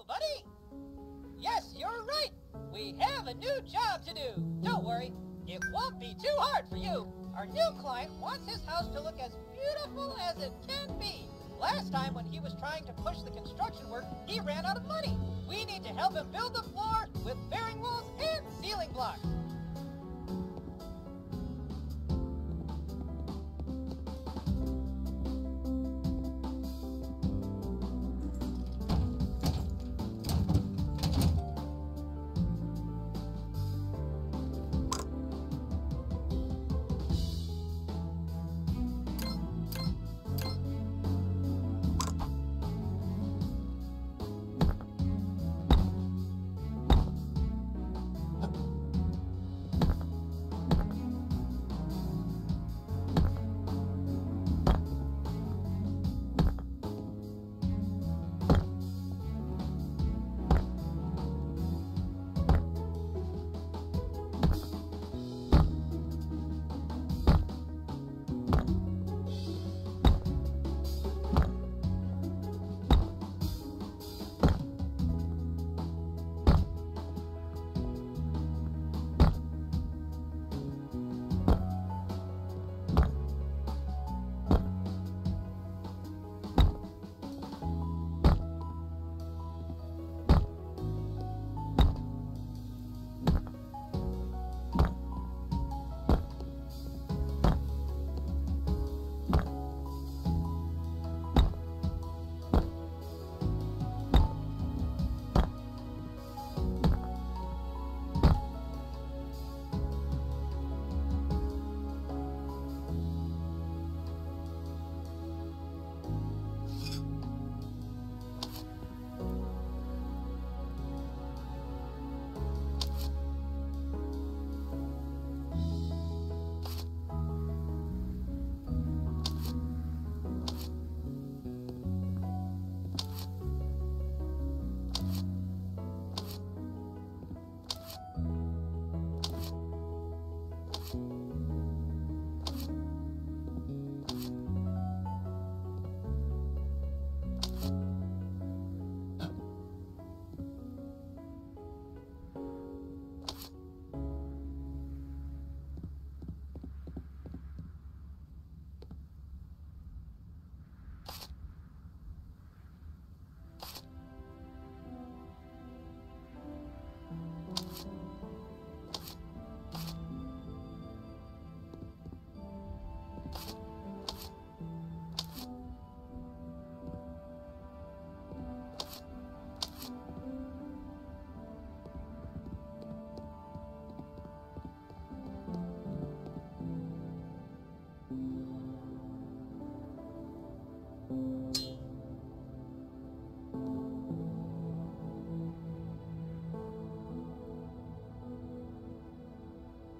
Hello, buddy! Yes, you're right. We have a new job to do. Don't worry, it won't be too hard for you. Our new client wants his house to look as beautiful as it can be. Last time when he was trying to push the construction work, he ran out of money. We need to help him build the floor with bearing walls and ceiling blocks.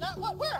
not what we're